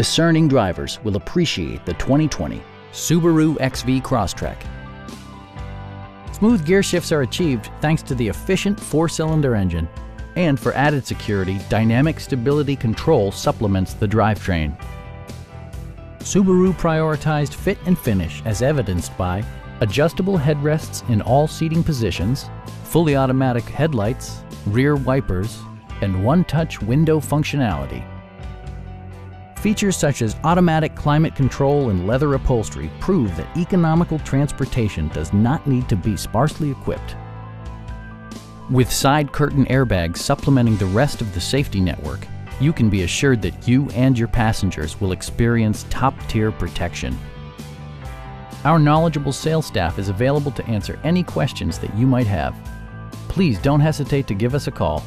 discerning drivers will appreciate the 2020 Subaru XV Crosstrek. Smooth gear shifts are achieved thanks to the efficient four-cylinder engine. And for added security, Dynamic Stability Control supplements the drivetrain. Subaru prioritized fit and finish as evidenced by adjustable headrests in all seating positions, fully automatic headlights, rear wipers, and one-touch window functionality. Features such as automatic climate control and leather upholstery prove that economical transportation does not need to be sparsely equipped. With side curtain airbags supplementing the rest of the safety network, you can be assured that you and your passengers will experience top-tier protection. Our knowledgeable sales staff is available to answer any questions that you might have. Please don't hesitate to give us a call